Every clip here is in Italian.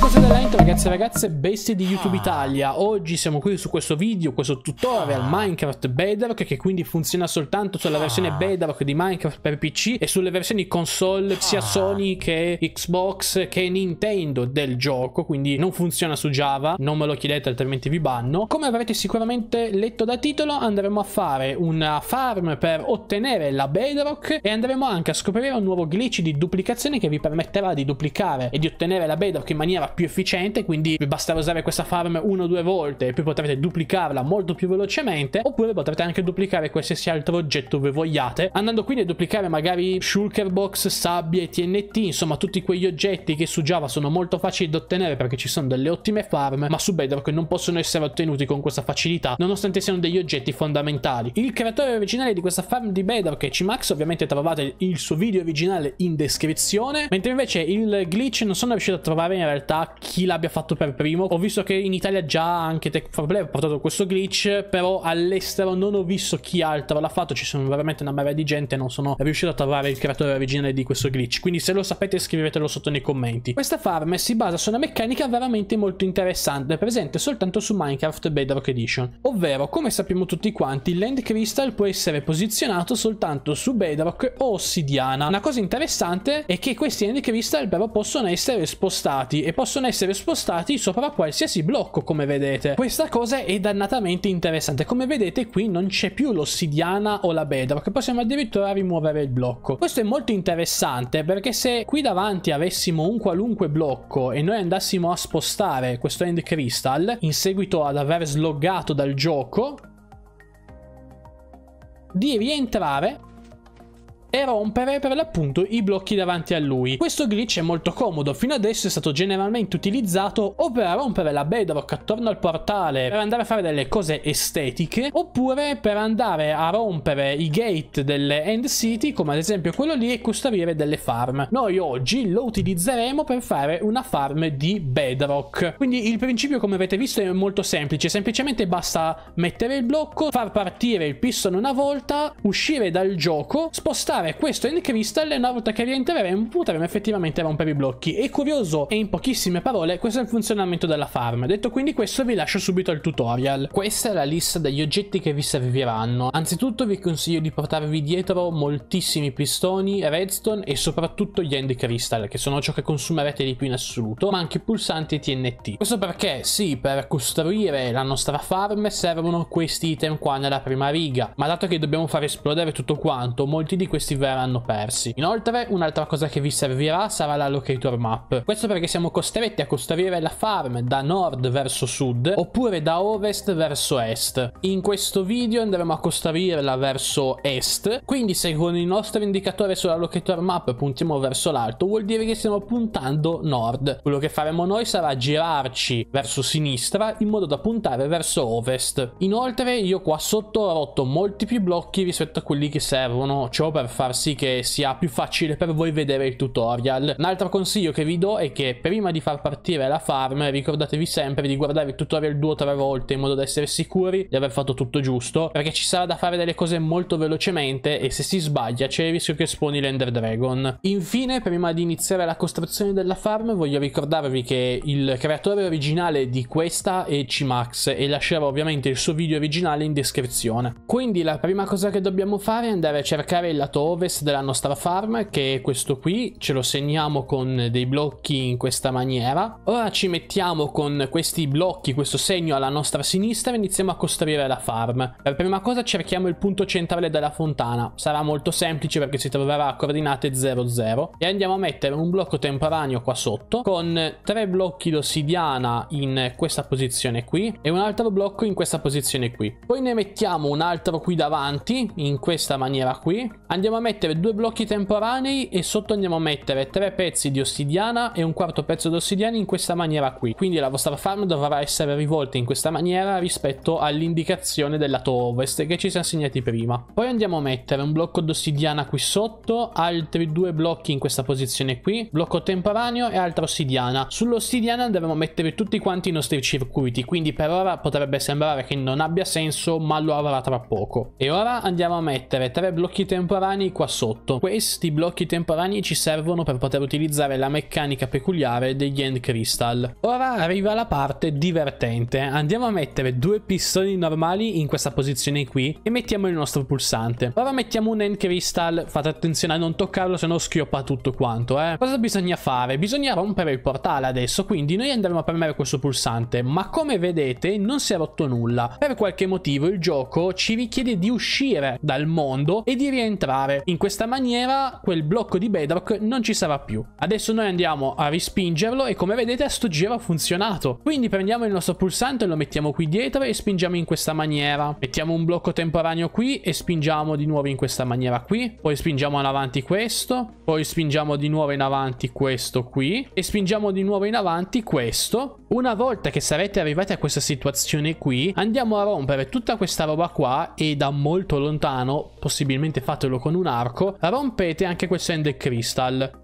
cose della intro ragazzi e ragazze, bestie di YouTube Italia. Oggi siamo qui su questo video, questo tutorial Minecraft Bedrock Che quindi funziona soltanto sulla versione Bedrock di Minecraft per PC E sulle versioni console sia Sony che Xbox che Nintendo del gioco Quindi non funziona su Java, non me lo chiedete altrimenti vi banno. Come avrete sicuramente letto da titolo andremo a fare una farm per ottenere la Bedrock E andremo anche a scoprire un nuovo glitch di duplicazione che vi permetterà di duplicare e di ottenere la Bedrock in maniera più efficiente, quindi vi basterà usare questa farm una o due volte e poi potrete duplicarla molto più velocemente, oppure potrete anche duplicare qualsiasi altro oggetto voi vogliate, andando quindi a duplicare magari shulker box, sabbie, TNT, insomma tutti quegli oggetti che su Java sono molto facili da ottenere perché ci sono delle ottime farm, ma su Bedrock non possono essere ottenuti con questa facilità, nonostante siano degli oggetti fondamentali. Il creatore originale di questa farm di Bedrock è Cmax, ovviamente trovate il suo video originale in descrizione, mentre invece il glitch non sono riuscito a trovare in realtà chi l'abbia fatto per primo. Ho visto che in Italia già anche Tech4Play ha portato questo glitch, però all'estero non ho visto chi altro l'ha fatto. Ci sono veramente una marea di gente e non sono riuscito a trovare il creatore originale di questo glitch. Quindi se lo sapete scrivetelo sotto nei commenti. Questa farm si basa su una meccanica veramente molto interessante, presente soltanto su Minecraft Bedrock Edition. Ovvero, come sappiamo tutti quanti, l'End Crystal può essere posizionato soltanto su Bedrock o Ossidiana. Una cosa interessante è che questi End Crystal però possono essere spostati e possono essere spostati sopra qualsiasi blocco come vedete. Questa cosa è dannatamente interessante. Come vedete qui non c'è più l'ossidiana o la bedrock, possiamo addirittura rimuovere il blocco. Questo è molto interessante perché se qui davanti avessimo un qualunque blocco e noi andassimo a spostare questo end crystal in seguito ad aver sloggato dal gioco di rientrare e rompere per l'appunto i blocchi davanti a lui. Questo glitch è molto comodo, fino adesso è stato generalmente utilizzato o per rompere la bedrock attorno al portale per andare a fare delle cose estetiche oppure per andare a rompere i gate delle end city come ad esempio quello lì e costruire delle farm. Noi oggi lo utilizzeremo per fare una farm di bedrock. Quindi il principio come avete visto è molto semplice, semplicemente basta mettere il blocco, far partire il piston una volta, uscire dal gioco, spostare utilizzare questo End Crystal e una volta che rientreremo potremo effettivamente rompere i blocchi. È curioso e in pochissime parole questo è il funzionamento della farm. Detto quindi questo vi lascio subito al tutorial. Questa è la lista degli oggetti che vi serviranno. Anzitutto vi consiglio di portarvi dietro moltissimi pistoni, redstone e soprattutto gli End Crystal che sono ciò che consumerete di più in assoluto, ma anche pulsanti e TNT. Questo perché sì, per costruire la nostra farm servono questi item qua nella prima riga, ma dato che dobbiamo far esplodere tutto quanto, molti di questi questi verranno persi. Inoltre un'altra cosa che vi servirà sarà la locator map. Questo perché siamo costretti a costruire la farm da nord verso sud oppure da ovest verso est. In questo video andremo a costruirla verso est, quindi se con il nostro indicatore sulla locator map puntiamo verso l'alto vuol dire che stiamo puntando nord. Quello che faremo noi sarà girarci verso sinistra in modo da puntare verso ovest. Inoltre io qua sotto ho rotto molti più blocchi rispetto a quelli che servono, ciò per far sì che sia più facile per voi vedere il tutorial. Un altro consiglio che vi do è che prima di far partire la farm ricordatevi sempre di guardare il tutorial due o tre volte in modo da essere sicuri di aver fatto tutto giusto perché ci sarà da fare delle cose molto velocemente e se si sbaglia c'è il rischio che sponi l'Ender Dragon. Infine prima di iniziare la costruzione della farm voglio ricordarvi che il creatore originale di questa è Cmax e lascerò ovviamente il suo video originale in descrizione. Quindi la prima cosa che dobbiamo fare è andare a cercare il lato ovest della nostra farm che è questo qui. Ce lo segniamo con dei blocchi in questa maniera. Ora ci mettiamo con questi blocchi questo segno alla nostra sinistra e iniziamo a costruire la farm. Per prima cosa cerchiamo il punto centrale della fontana. Sarà molto semplice perché si troverà a coordinate 00 e andiamo a mettere un blocco temporaneo qua sotto con tre blocchi d'ossidiana in questa posizione qui e un altro blocco in questa posizione qui. Poi ne mettiamo un altro qui davanti in questa maniera qui. Andiamo a a mettere due blocchi temporanei e sotto andiamo a mettere tre pezzi di ossidiana e un quarto pezzo di ossidiana in questa maniera qui. Quindi la vostra farm dovrà essere rivolta in questa maniera rispetto all'indicazione del lato ovest che ci siamo segnati prima. Poi andiamo a mettere un blocco d'ossidiana qui sotto, altri due blocchi in questa posizione qui, blocco temporaneo e altra ossidiana. Sull'ossidiana andremo a mettere tutti quanti i nostri circuiti, quindi per ora potrebbe sembrare che non abbia senso, ma lo avrà tra poco. E ora andiamo a mettere tre blocchi temporanei qua sotto. Questi blocchi temporanei ci servono per poter utilizzare la meccanica peculiare degli End Crystal. Ora arriva la parte divertente. Andiamo a mettere due pistoni normali in questa posizione qui e mettiamo il nostro pulsante. Ora mettiamo un End Crystal, fate attenzione a non toccarlo se no schioppa tutto quanto, eh. Cosa bisogna fare? Bisogna rompere il portale adesso, quindi noi andremo a premere questo pulsante, ma come vedete non si è rotto nulla. Per qualche motivo il gioco ci richiede di uscire dal mondo e di rientrare. In questa maniera quel blocco di bedrock non ci sarà più. Adesso noi andiamo a rispingerlo e come vedete a sto giro ha funzionato. Quindi prendiamo il nostro pulsante, lo mettiamo qui dietro e spingiamo in questa maniera. Mettiamo un blocco temporaneo qui e spingiamo di nuovo in questa maniera qui. Poi spingiamo in avanti questo. Poi spingiamo di nuovo in avanti questo qui. E spingiamo di nuovo in avanti questo. Una volta che sarete arrivati a questa situazione qui, andiamo a rompere tutta questa roba qua e da molto lontano, possibilmente fatelo con un arco, rompete anche questo Ender Crystal.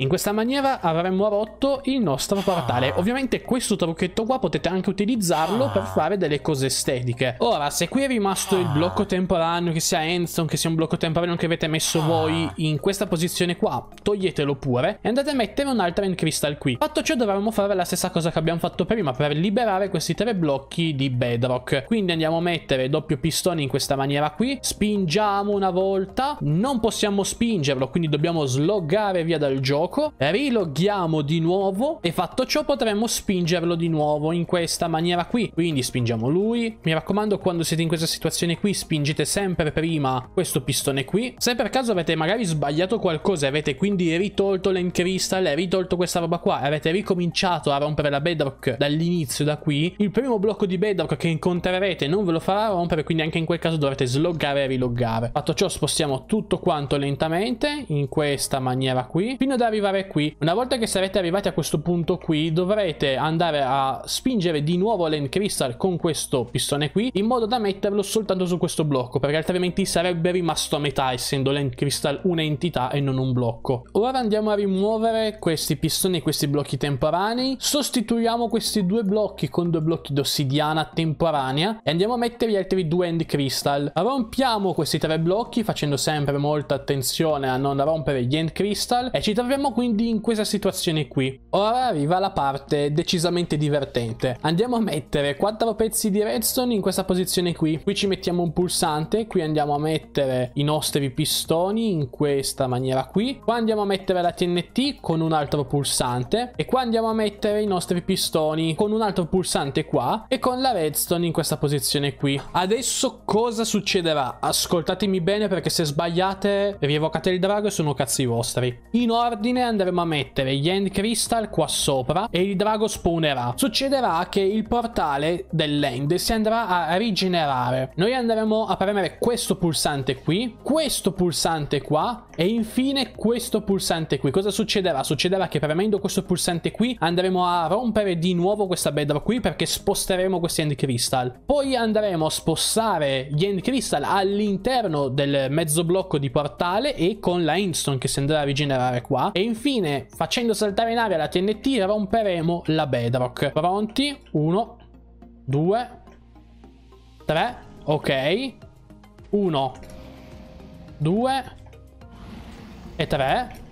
In questa maniera avremmo rotto il nostro portale. Ah. Ovviamente questo trucchetto qua potete anche utilizzarlo per ah. fare delle cose estetiche. Ora, se qui è rimasto il ah. blocco temporaneo, che sia Enson, che sia un blocco temporaneo che avete messo voi in questa posizione qua, toglietelo pure e andate a mettere un'altra in crystal qui. Fatto ciò dovremmo fare la stessa cosa che abbiamo fatto prima per liberare questi tre blocchi di bedrock. Quindi andiamo a mettere doppio pistone in questa maniera qui, spingiamo una volta, non possiamo spingerlo, quindi dobbiamo sloggare via dal gioco gioco, riloghiamo di nuovo e fatto ciò potremmo spingerlo di nuovo in questa maniera qui. Quindi spingiamo lui. Mi raccomando quando siete in questa situazione qui spingete sempre prima questo pistone qui. Se per caso avete magari sbagliato qualcosa e avete quindi ritolto l'end crystal e ritolto questa roba qua e avete ricominciato a rompere la bedrock dall'inizio da qui, il primo blocco di bedrock che incontrerete non ve lo farà rompere quindi anche in quel caso dovrete sloggare e riloggare. Fatto ciò spostiamo tutto quanto lentamente in questa maniera qui fino ad arrivare arrivare qui. Una volta che sarete arrivati a questo punto qui, dovrete andare a spingere di nuovo l'end crystal con questo pistone qui, in modo da metterlo soltanto su questo blocco, perché altrimenti sarebbe rimasto a metà, essendo l'end crystal un'entità e non un blocco. Ora andiamo a rimuovere questi pistoni questi blocchi temporanei, sostituiamo questi due blocchi con due blocchi d'ossidiana temporanea e andiamo a mettere gli altri due end crystal. Rompiamo questi tre blocchi facendo sempre molta attenzione a non rompere gli end crystal e ci troviamo quindi in questa situazione qui. Ora arriva la parte decisamente divertente. Andiamo a mettere quattro pezzi di redstone in questa posizione qui. Qui ci mettiamo un pulsante, qui andiamo a mettere i nostri pistoni in questa maniera qui. Qua andiamo a mettere la TNT con un altro pulsante e qua andiamo a mettere i nostri pistoni con un altro pulsante qua e con la redstone in questa posizione qui. Adesso cosa succederà? Ascoltatemi bene perché se sbagliate rievocate il drago e sono cazzi vostri. In ordine fine andremo a mettere gli End Crystal qua sopra e il drago spawnerà. Succederà che il portale dell'End si andrà a rigenerare. Noi andremo a premere questo pulsante qui, questo pulsante qua e infine questo pulsante qui. Cosa succederà? Succederà che premendo questo pulsante qui andremo a rompere di nuovo questa bedrock qui perché sposteremo questi End Crystal. Poi andremo a spostare gli End Crystal all'interno del mezzo blocco di portale e con la Endstone che si andrà a rigenerare qua e infine, facendo saltare in aria la TNT, romperemo la bedrock. Pronti? Uno, due, tre, ok. Uno, due e tre.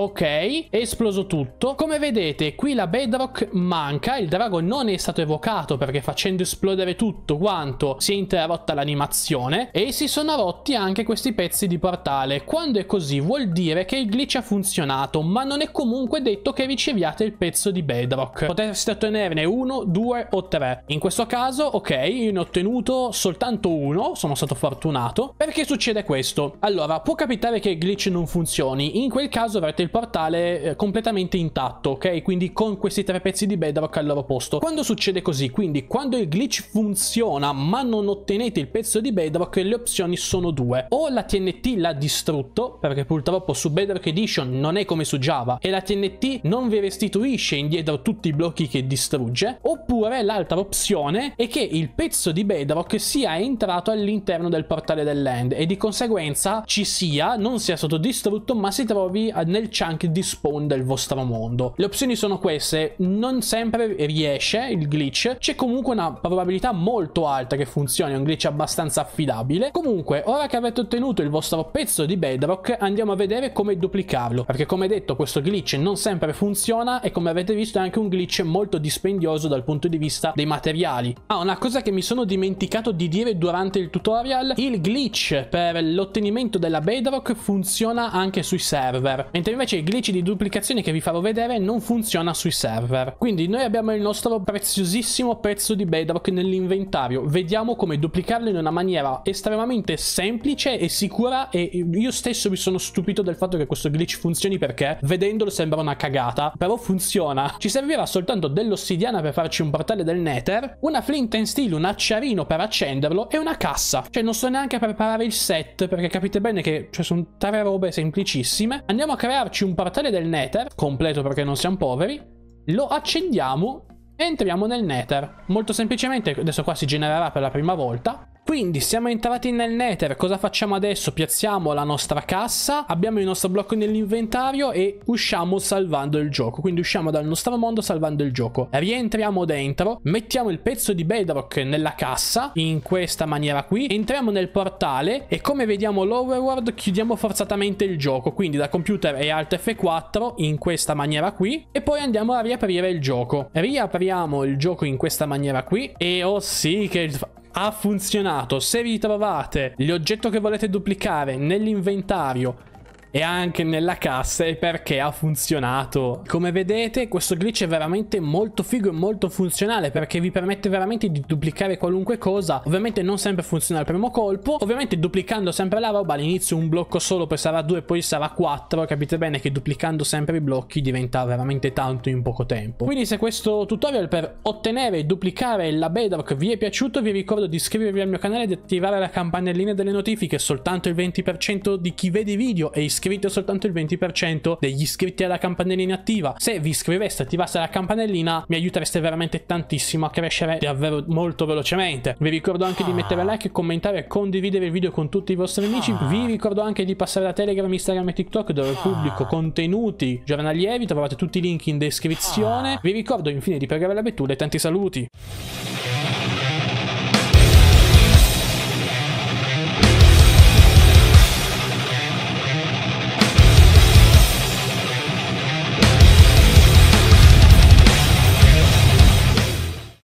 Ok, esploso tutto. Come vedete, qui la bedrock manca, il drago non è stato evocato perché facendo esplodere tutto quanto si è interrotta l'animazione e si sono rotti anche questi pezzi di portale. Quando è così vuol dire che il glitch ha funzionato, ma non è comunque detto che riceviate il pezzo di bedrock. Potreste ottenerne uno, due o tre. In questo caso, ok, io ne ho ottenuto soltanto uno, sono stato fortunato. Perché succede questo? Allora, può capitare che il glitch non funzioni, in quel caso avrete il il portale eh, completamente intatto, ok? Quindi con questi tre pezzi di bedrock al loro posto. Quando succede così, quindi quando il glitch funziona ma non ottenete il pezzo di bedrock, le opzioni sono due. O la TNT l'ha distrutto, perché purtroppo su Bedrock Edition non è come su Java, e la TNT non vi restituisce indietro tutti i blocchi che distrugge, oppure l'altra opzione è che il pezzo di bedrock sia entrato all'interno del portale dell'end e di conseguenza ci sia, non sia stato distrutto, ma si trovi nel glitch anche di spawn del vostro mondo. Le opzioni sono queste, non sempre riesce il glitch, c'è comunque una probabilità molto alta che funzioni, è un glitch abbastanza affidabile. Comunque, ora che avete ottenuto il vostro pezzo di bedrock, andiamo a vedere come duplicarlo, perché come detto questo glitch non sempre funziona e come avete visto è anche un glitch molto dispendioso dal punto di vista dei materiali. Ah, una cosa che mi sono dimenticato di dire durante il tutorial, il glitch per l'ottenimento della bedrock funziona anche sui server, mentre invece il glitch di duplicazione che vi farò vedere non funziona sui server. Quindi noi abbiamo il nostro preziosissimo pezzo di bedrock nell'inventario, vediamo come duplicarlo in una maniera estremamente semplice e sicura e io stesso mi sono stupito del fatto che questo glitch funzioni perché vedendolo sembra una cagata, però funziona. Ci servirà soltanto dell'ossidiana per farci un portale del nether, una flint and steel, un acciarino per accenderlo e una cassa. Cioè non sto neanche preparare il set perché capite bene che cioè, sono tre robe semplicissime. Andiamo a crearci un portale del nether, completo perché non siamo poveri, lo accendiamo e entriamo nel nether. Molto semplicemente, adesso qua si genererà per la prima volta. Quindi siamo entrati nel nether, cosa facciamo adesso? Piazziamo la nostra cassa, abbiamo il nostro blocco nell'inventario e usciamo salvando il gioco. Quindi usciamo dal nostro mondo salvando il gioco. Rientriamo dentro, mettiamo il pezzo di bedrock nella cassa, in questa maniera qui, entriamo nel portale e come vediamo l'overworld chiudiamo forzatamente il gioco. Quindi da computer e Alt F4 in questa maniera qui e poi andiamo a riaprire il gioco. Riapriamo il gioco in questa maniera qui e oh sì che ha funzionato. Se vi trovate l'oggetto che volete duplicare nell'inventario e anche nella cassa è perché ha funzionato. Come vedete questo glitch è veramente molto figo e molto funzionale perché vi permette veramente di duplicare qualunque cosa. Ovviamente non sempre funziona al primo colpo, ovviamente duplicando sempre la roba all'inizio un blocco solo poi sarà due poi sarà quattro. Capite bene che duplicando sempre i blocchi diventa veramente tanto in poco tempo. Quindi se questo tutorial per ottenere e duplicare la bedrock vi è piaciuto vi ricordo di iscrivervi al mio canale e di attivare la campanellina delle notifiche soltanto il 20% di chi vede i video e iscrivete soltanto il 20% degli iscritti alla campanellina attiva. Se vi iscriveste e attivaste la campanellina mi aiutereste veramente tantissimo a crescere davvero molto velocemente. Vi ricordo anche di mettere like, commentare e condividere il video con tutti i vostri amici. Vi ricordo anche di passare da Telegram, Instagram e TikTok dove pubblico contenuti giornalieri. Trovate tutti i link in descrizione. Vi ricordo infine di pregare la vettura e tanti saluti.